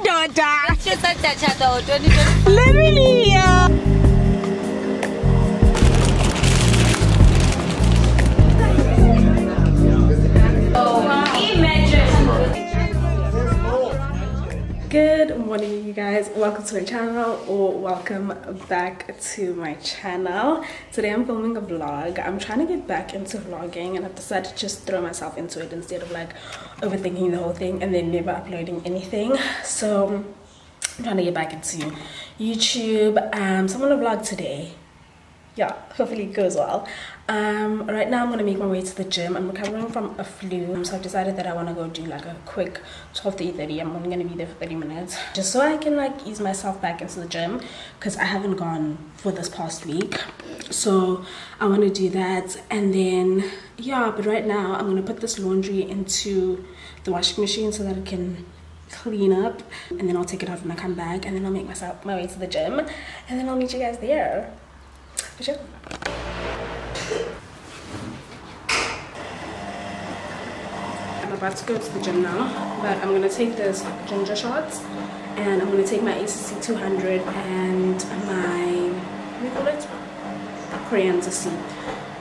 ndoda ndachata utoni literally good morning you guys. Welcome to my channel or welcome back to my channel. Today i'm filming a vlog. I'm trying to get back into vlogging and i've decided to just throw myself into it instead of like overthinking the whole thing and then never uploading anything. So i'm trying to get back into youtube. Um so i'm gonna vlog today yeah hopefully it goes well. Um right now i'm gonna make my way to the gym. I'm recovering from a flu so i've decided that i want to go do like a quick 12 to 30 i'm only gonna be there for 30 minutes just so i can like ease myself back into the gym because i haven't gone for this past week. So i want to do that and then yeah but right now i'm gonna put this laundry into the washing machine so that it can clean up and then I'll take it out when I come back and then I'll make myself my way to the gym and then I'll meet you guys there. I'm about to go to the gym now, but I'm gonna take this ginger shots and I'm gonna take my ACC 200 and my, what do you call it? Corenza C.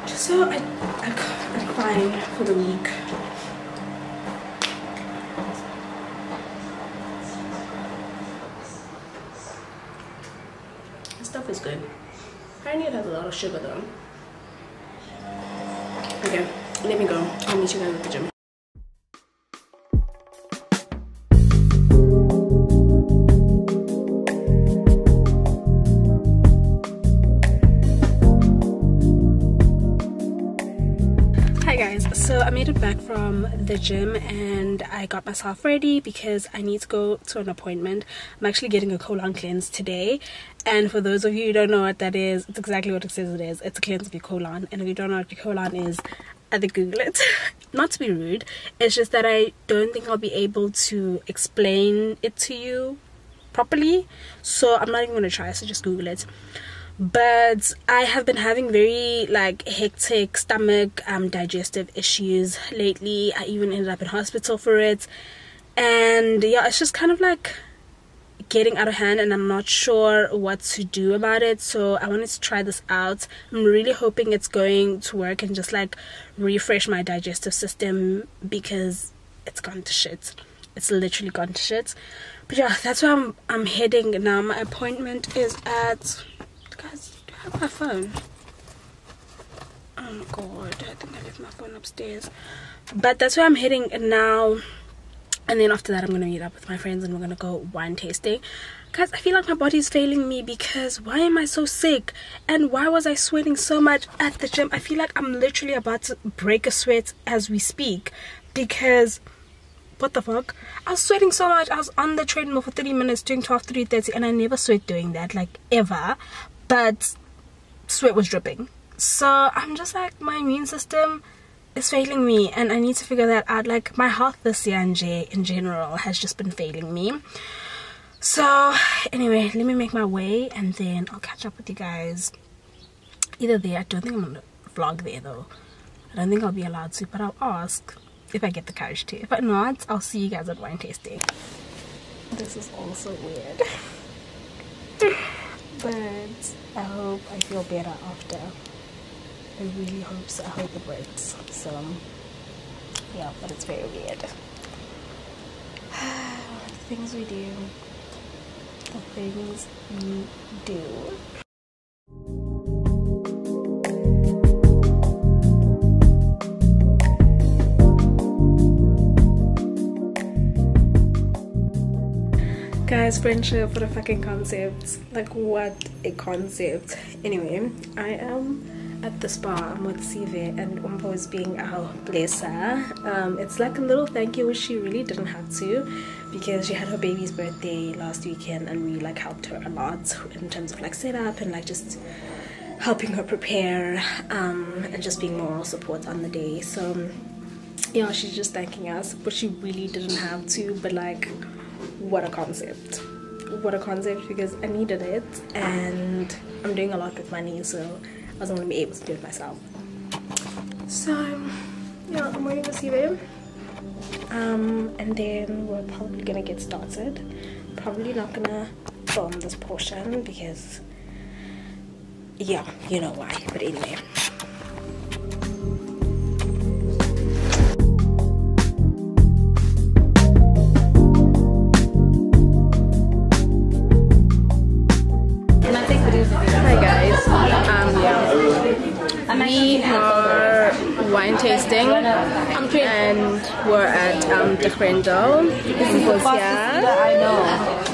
Just so I, I, I'm fine for the week. This stuff is good. A lot of sugar though. Okay, let me go. I'll meet you guys at the gym. Back from the gym and I got myself ready because I need to go to an appointment. I'm actually getting a colon cleanse today and for those of you who don't know what that is, it's exactly what it says it is. It's a cleanse of your colon and if you don't know what your colon is, either google it. Not to be rude, it's just that I don't think I'll be able to explain it to you properly so I'm not even going to try so just google it but i have been having very like hectic stomach um digestive issues lately. I even ended up in hospital for it. And yeah it's just kind of like getting out of hand and i'm not sure what to do about it. So i wanted to try this out. I'm really hoping it's going to work and just like refresh my digestive system because it's gone to shit. It's literally gone to shit. But yeah that's where i'm i'm heading now. My appointment is at guys, do I have my phone? Oh god, I think I left my phone upstairs. But that's where I'm heading now. And then after that, I'm gonna meet up with my friends and we're gonna go wine tasting. Guys, I feel like my body is failing me because why am I so sick? And why was I sweating so much at the gym? I feel like I'm literally about to break a sweat as we speak because what the fuck i was sweating so much i was on the treadmill for 30 minutes doing 12 3 30 and i never sweat doing that like ever but sweat was dripping. So i'm just like my immune system is failing me and i need to figure that out. Like my health this year in, in general has just been failing me. So anyway let me make my way and then i'll catch up with you guys. Either there i don't think i'm gonna vlog there though. I don't think i'll be allowed to but i'll ask if i get the courage to. If not i'll see you guys at wine tasting. This is also weird but I hope I feel better after. I really hope so. I hope it works. So, yeah, but it's very weird. the things we do. The things we do. Guys friendship what a fucking concept like what a concept. Anyway i am at the spa i'm with Sive and Umpo is being our blesser. Um, it's like a little thank you which she really didn't have to because she had her baby's birthday last weekend and we like helped her a lot in terms of like setup and like just helping her prepare um, and just being moral support on the day. So yeah she's just thanking us but she really didn't have to but like what a concept. What a concept because I needed it and I'm doing a lot with money so I wasn't to be able to do it myself. So yeah I'm waiting to see them. Um, and then we're probably gonna get started. Probably not gonna film this portion because yeah you know why but anyway we are wine tasting and we're at um, De Grendel in Bosia. I know.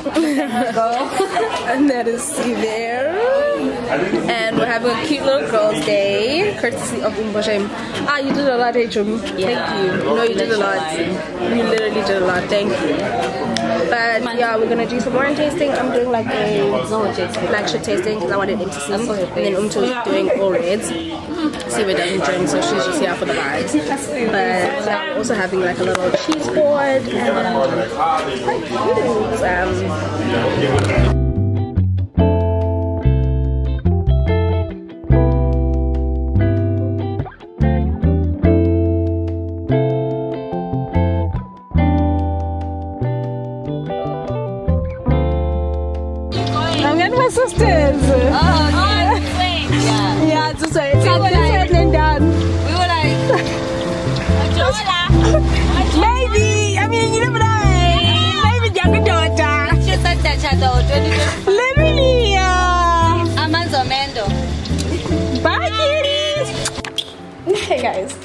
and that is there. And we're having a cute little girls' day, courtesy of Umboshem. Ah, you did a lot, Hechum. Thank you. No, you did a lot. You literally did a lot. Thank you. But yeah, we're gonna do some wine tasting. I'm doing like a black tasting because I wanted him to see. And then Umtu's doing all reds. See what doesn't drink, so she's just here for the vibes. But also having like a little cheese board and. Um,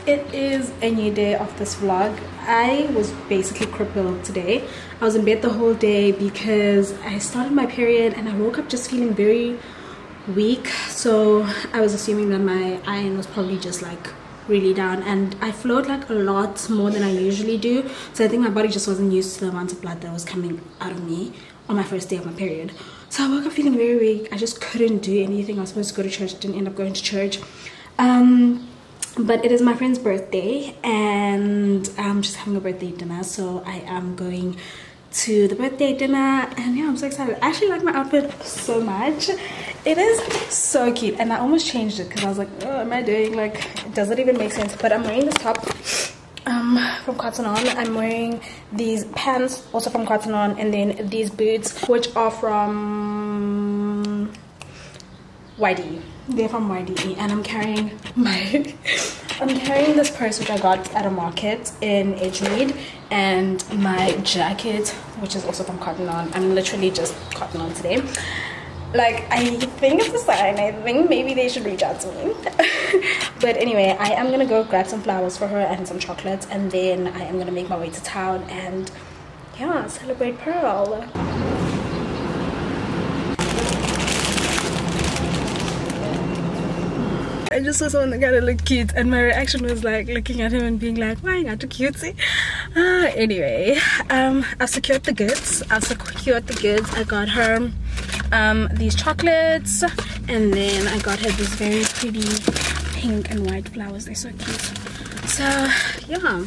it is a new day of this vlog. I was basically crippled today. I was in bed the whole day because I started my period and I woke up just feeling very weak. So I was assuming that my iron was probably just like really down and I flowed like a lot more than I usually do. So I think my body just wasn't used to the amount of blood that was coming out of me on my first day of my period. So I woke up feeling very weak. I just couldn't do anything. I was supposed to go to church, didn't end up going to church. Um, but it is my friend's birthday and I'm just having a birthday dinner. So I am going to the birthday dinner and yeah, I'm so excited. I actually like my outfit so much. It is so cute and I almost changed it because I was like, oh, am I doing like, does it even make sense? But I'm wearing this top um from cotton on i'm wearing these pants also from cotton on and then these boots which are from YDE. They're from YDE, and I'm carrying my. I'm carrying this purse which I got at a market in Edgemead, and my jacket, which is also from Cotton On. I'm literally just Cotton On today. Like I think it's a sign. I think maybe they should reach out to me. but anyway, I am gonna go grab some flowers for her and some chocolates, and then I am gonna make my way to town and yeah, celebrate Pearl. I just saw someone that got to look cute, and my reaction was like looking at him and being like, "Why not too cutesy?" Uh, anyway, um, I secured the goods. I've secured the goods. I got her um, these chocolates, and then I got her these very pretty pink and white flowers. They're so cute. So yeah.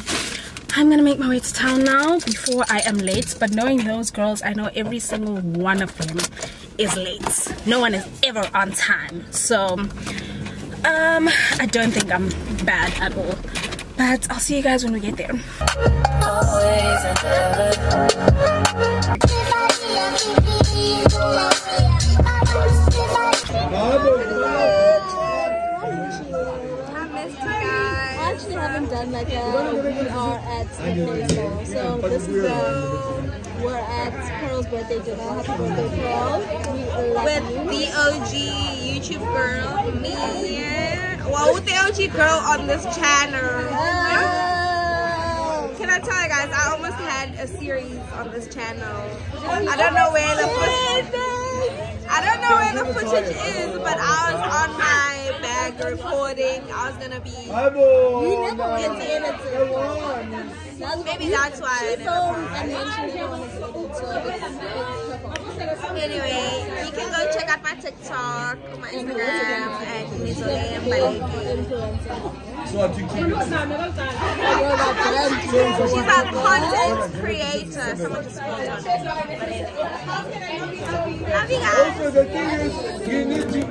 I'm gonna make my way to town now before I am late. But knowing those girls, I know every single one of them is late. No one is ever on time. So um, I don't think I'm bad at all. But I'll see you guys when we get there. I actually haven't done like a we are at Mall. So this is the we're at Pearl's birthday dinner. Happy birthday, Pearl. With you. the OG YouTube girl, me. Well, with the OG girl on this channel. Oh. Can I tell you guys, I almost had a series on this channel. I don't know where the footage. I don't know where the footage is, but I was on my bag recording. I was gonna be. You never went to edit. Maybe that's why. Anyway, you can go check out my TikTok, my Instagram, and Nizole Mbaleki. She's a content creator. Someone just called on. Love you guys. Also, the thing is, you need to.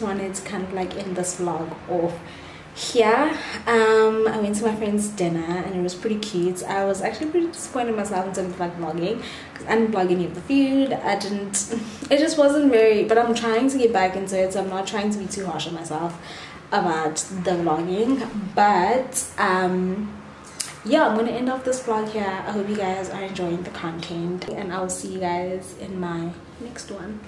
Wanted to kind of like end this vlog off here. Um i went to my friend's dinner and it was pretty cute. I was actually pretty disappointed in myself in terms of like vlogging because i didn't vlog any of the food. I didn't it just wasn't very but i'm trying to get back into it so i'm not trying to be too harsh on myself about the vlogging. But um yeah i'm gonna end off this vlog here. I hope you guys are enjoying the content and i'll see you guys in my next one